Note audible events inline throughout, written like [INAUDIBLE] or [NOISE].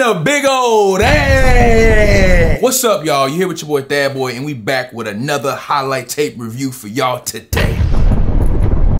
a big old hey. What's up, y'all? You here with your boy Thadd Boii, and we back with another highlight tape review for y'all today.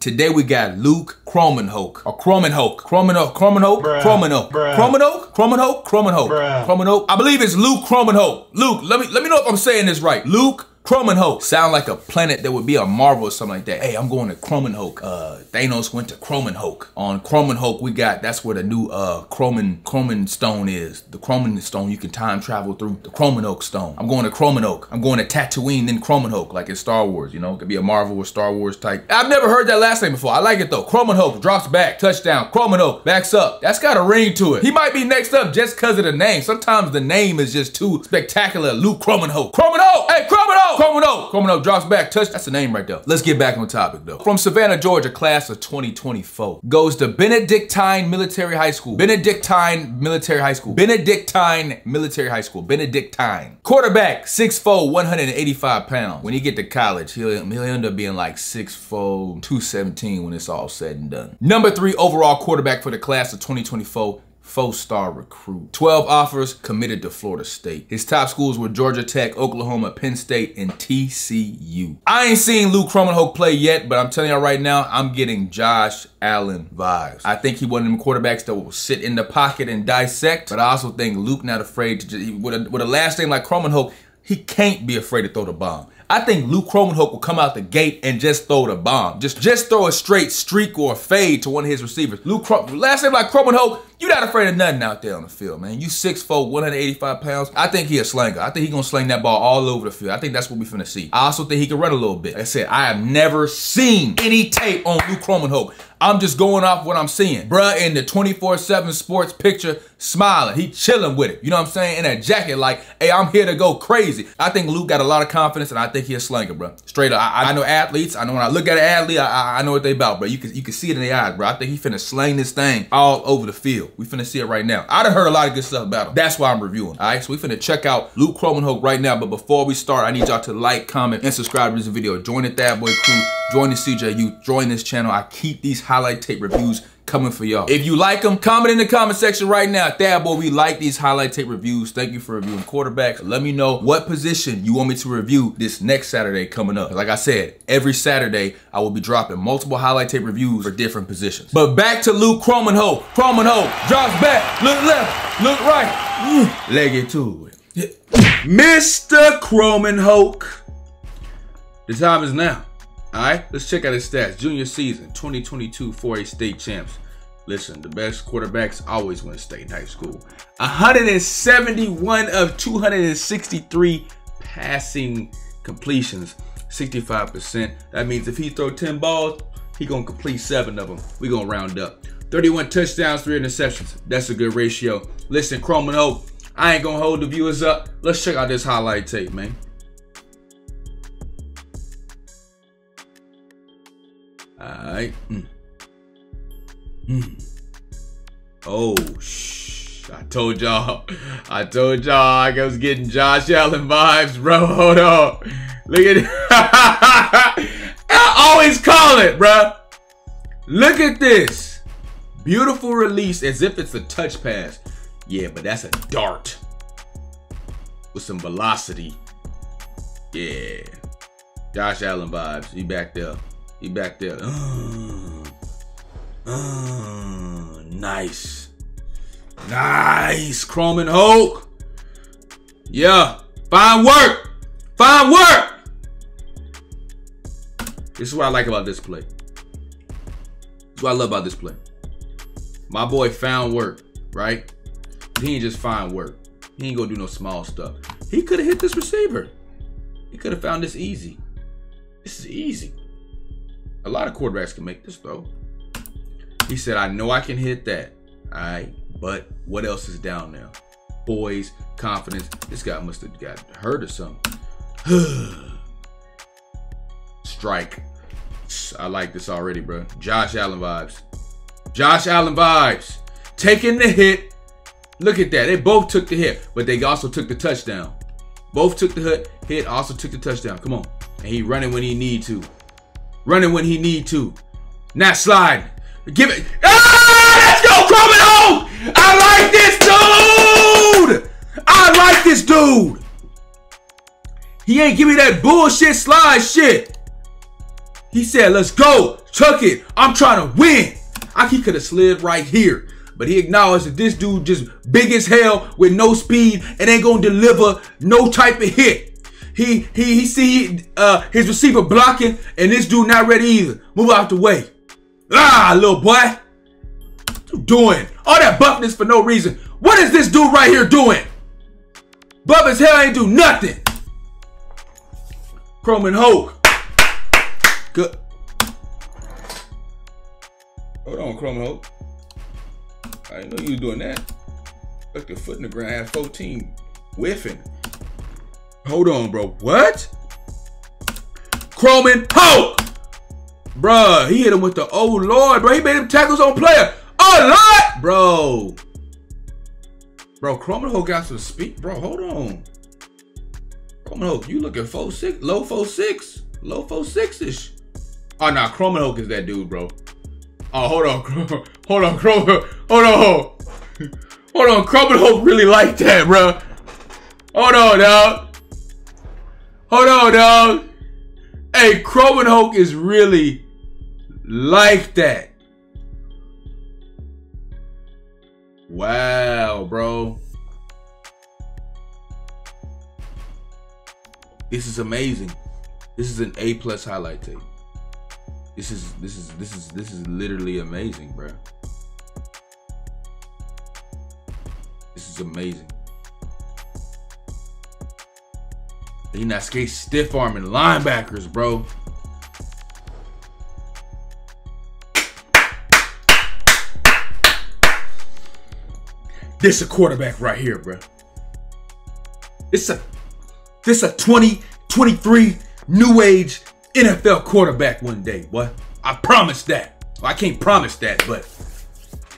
Today we got Luke Kromenhoek, or Kromenhoek, Kromenhoek, Kromenhoek, Kromenhoek, Kromenhoek, Kromenhoek, Kromenhoek, Kromenhoek. I believe it's Luke Kromenhoek. Luke, let me let me know if I'm saying this right. Luke Kromenhoek. Sound like a planet that would be a Marvel or something like that. Hey, I'm going to Kromenhoek. Uh, Thanos went to Kromenhoek. On Kromenhoek, we got, that's where the new uh, Kromen, Kromen stone is. The Kromen stone, you can time travel through the Kromenhoek stone. I'm going to Kromenhoek. I'm going to Tatooine, then Kromenhoek, like in Star Wars, you know? It could be a Marvel or Star Wars type. I've never heard that last name before. I like it though. Kromenhoek drops back, touchdown. Kromenhoek backs up. That's got a ring to it. He might be next up just because of the name. Sometimes the name is just too spectacular. Luke Kromenhoek. Kromenhoek! Hey, Kromenhoek! Kromenhoek drops back, touch. That's the name right there. Let's get back on topic though. From Savannah, Georgia, class of 2024. Goes to Benedictine Military High School. Benedictine Military High School. Benedictine Military High School. Benedictine. Quarterback, 6'4", 185 pounds. When he get to college, he'll, he'll end up being like 6'4", 217 when it's all said and done. Number three overall quarterback for the class of 2024 four-star recruit. 12 offers committed to Florida State. His top schools were Georgia Tech, Oklahoma, Penn State, and TCU. I ain't seen Luke Kromenhoek play yet, but I'm telling y'all right now, I'm getting Josh Allen vibes. I think he one of them quarterbacks that will sit in the pocket and dissect, but I also think Luke not afraid to just, with a, with a last name like Kromenhoek, he can't be afraid to throw the bomb. I think Luke Kromenhoek will come out the gate and just throw the bomb. Just just throw a straight streak or a fade to one of his receivers. Luke Krom last name like Kromenhoek, you not afraid of nothing out there on the field, man. You 6'4", 185 pounds. I think he a slinger. I think he gonna sling that ball all over the field. I think that's what we finna see. I also think he can run a little bit. Like I said, I have never seen any tape on Luke Kromenhoek. I'm just going off what I'm seeing. Bruh in the 24-7 sports picture, smiling. He chilling with it. You know what I'm saying? In a jacket like, hey, I'm here to go crazy. I think Luke got a lot of confidence and I think he a slanger, bro. Straight up. I, I know athletes. I know when I look at an athlete, I, I, know what they about, bro. You can, you can see it in their eyes, bro. I think he finna sling this thing all over the field. We finna see it right now. I done heard a lot of good stuff about him. That's why I'm reviewing. All right, so we finna check out Luke Kromenhoek right now. But before we start, I need y'all to like, comment, and subscribe to this video. Join the Thadd Boii crew. Join the CJ Youth. Join this channel. I keep these highlight tape reviews coming for y'all. If you like them, comment in the comment section right now. Thadd Boii, we like these highlight tape reviews. Thank you for reviewing quarterbacks. Let me know what position you want me to review this next Saturday coming up. Like I said, every Saturday I will be dropping multiple highlight tape reviews for different positions. But back to Luke Kromenhoek. Kromenhoek drops back, look left, look right. Mm. Leg it to it. Mr. Kromenhoek. The time is now. All right, let's check out his stats. Junior season, 2022 4A state champs. Listen, the best quarterbacks always win state high school. 171 of 263 passing completions, 65%. That means if he throw 10 balls, he gonna complete seven of them. We gonna round up. 31 touchdowns, three interceptions. That's a good ratio. Listen, Kromenhoek, I ain't gonna hold the viewers up. Let's check out this highlight tape, man. Alright. Mm. Mm. Oh, shh. I told y'all. I told y'all I was getting Josh Allen vibes, bro. Hold on. Look at it. [LAUGHS] I always call it, bro. Look at this. Beautiful release as if it's a touch pass. Yeah, but that's a dart. With some velocity. Yeah. Josh Allen vibes. He back there. He back there. Uh, uh, nice. Nice. Kromenhoek. Yeah. Fine work. Fine work. This is what I like about this play. This is what I love about this play. My boy found work, right? He ain't just find work. He ain't gonna do no small stuff. He could have hit this receiver. He could have found this easy. This is easy. A lot of quarterbacks can make this throw. He said, I know I can hit that. All right. But what else is down there? Boys, confidence. This guy must have got hurt or something. [SIGHS] Strike. I like this already, bro. Josh Allen vibes. Josh Allen vibes. Taking the hit. Look at that. They both took the hit, but they also took the touchdown. Both took the hit, hit also took the touchdown. Come on. And he running when he need to running when he need to. Not sliding. Give it. Ah! Let's go, Kromenhoek! I like this, dude! I like this dude. He ain't give me that bullshit slide shit. He said, let's go. Chuck it. I'm trying to win. I he could have slid right here. But he acknowledged that this dude just big as hell with no speed and ain't gonna deliver no type of hit. He he he see uh, his receiver blocking and this dude not ready either. Move out the way. Ah, little boy. What you doing? All that buffness for no reason. What is this dude right here doing? Buff as hell ain't do nothing. Kromenhoek. Good. Hold on, Kromenhoek. I know you doing that. Stuck your foot in the ground, had 14 whiffing. Hold on, bro. What? Kromenhoek! Bruh, he hit him with the oh lord, bro. He made him tackles on player. Oh lord! Bro. Bro, Kromenhoek got some speed. Bro, hold on. Kromenhoek, you looking 4'6, low 4'6, low 4'6-ish. Oh, nah, Kromenhoek is that dude, bro. Oh, hold on. [LAUGHS] Hold on, Kromen. Hold on. [LAUGHS] Hold on. Kromenhoek really like that, bro. Hold on, dog. Hold on, dog. Hey, and Hulk is really like that. Wow, bro. This is amazing. This is an A plus highlight tape. This is this is this is this is literally amazing, bro. This is amazing. He not skate stiff arming linebackers, bro. This a quarterback right here, bro. It's a this a 2023 new age NFL quarterback one day, boy. I promise that. Well, I can't promise that, but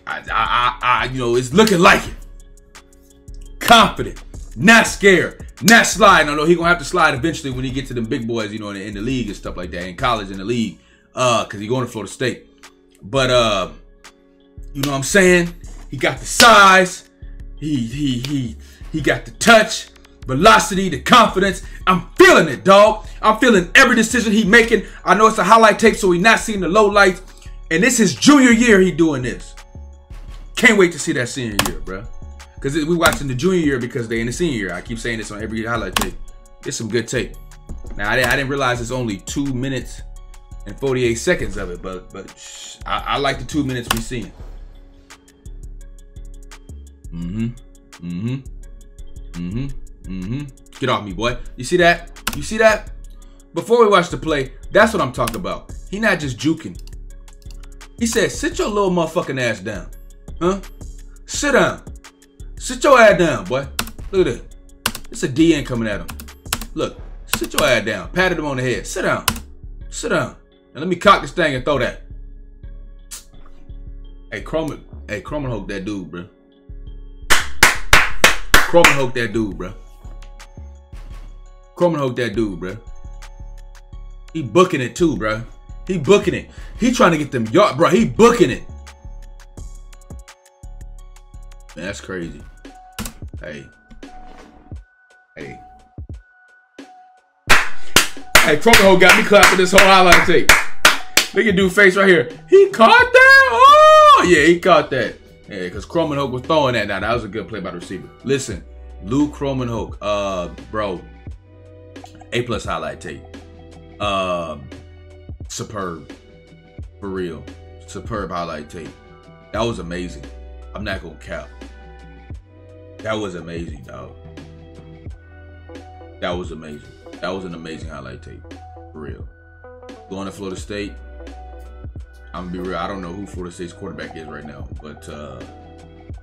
I, I, I, I, you know, it's looking like it. Confident, not scared, not sliding. Although he gonna have to slide eventually when he get to them big boys, you know, in the, in the league and stuff like that, in college, in the league, uh, cause he going to Florida State. But uh, you know what I'm saying? He got the size. He he he he got the touch velocity, the confidence. I'm feeling it, dog. I'm feeling every decision he making. I know it's a highlight tape, so he not seeing the low lights. And this is junior year he doing this. Can't wait to see that senior year, bro. Because we watching the junior year because they in the senior year. I keep saying this on every highlight tape. It's some good tape. Now, I didn't, I didn't realize it's only two minutes and 48 seconds of it, but but shh, I, I like the two minutes we seen. Mm-hmm. Mm-hmm. Mm-hmm. Mm-hmm. Get off me, boy. You see that? You see that? Before we watch the play, that's what I'm talking about. He not just juking. He said, sit your little motherfucking ass down. Huh? Sit down. Sit your ass down, boy. Look at that. It's a DN coming at him. Look, sit your ass down. Patted him on the head. Sit down. Sit down. And let me cock this thing and throw that. Hey, Kromen. Hey, Kromenhoek that dude, bro. Kromenhoek that dude, bro. Kromenhoek that dude, bro. He booking it too, bro. He booking it. He trying to get them yard, bro. He booking it. That's crazy. Hey. Hey. Hey, Kromen got me clapping this whole highlight tape. Look at dude face right here. He caught that? Oh, yeah, he caught that. Yeah, because Kromen was throwing that. Now, that was a good play by the receiver. Listen, Luke Kromenhoek, uh, bro, a plus highlight tape. Uh, superb. For real. Superb highlight tape. That was amazing. I'm not gonna cap. That was amazing, dog. That was amazing. That was an amazing highlight tape. For real. Going to Florida State. I'm gonna be real. I don't know who Florida State's quarterback is right now, but uh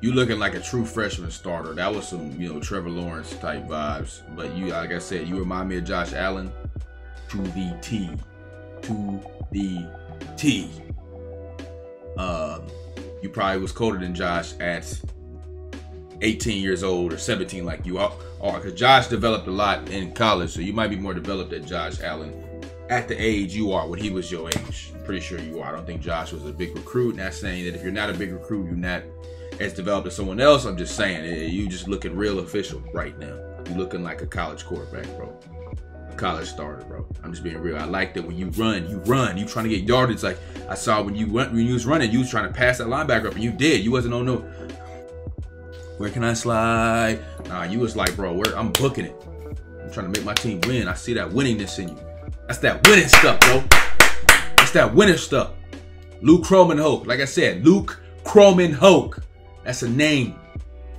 you looking like a true freshman starter. That was some, you know, Trevor Lawrence type vibes. But you, like I said, you remind me of Josh Allen to the T. To the T. You probably was colder than Josh at 18 years old or 17 like you are. Because Josh developed a lot in college, so you might be more developed than Josh Allen at the age you are when he was your age. Pretty sure you are. I don't think Josh was a big recruit. Not saying that if you're not a big recruit, you're not as developed as someone else. I'm just saying, eh, you just looking real official right now. You looking like a college quarterback, bro. College starter, bro. I'm just being real. I like that when you run, you run. You trying to get yardage. Like I saw when you went when you was running, you was trying to pass that linebacker up, and you did. You wasn't on no. Where can I slide? Nah, you was like, bro, where I'm booking it. I'm trying to make my team win. I see that winningness in you. That's that winning stuff, bro. That's that winning stuff. Luke Kromenhoek. Like I said, Luke Kromenhoek. That's a name.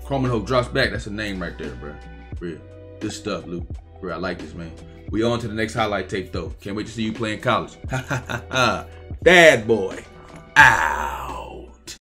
Kromenhoek drops back. That's a name right there, bro. Real. Good stuff, Luke. Bro, I like this, man. We on to the next highlight tape, though. Can't wait to see you playing college. [LAUGHS] Dad boy. Ow.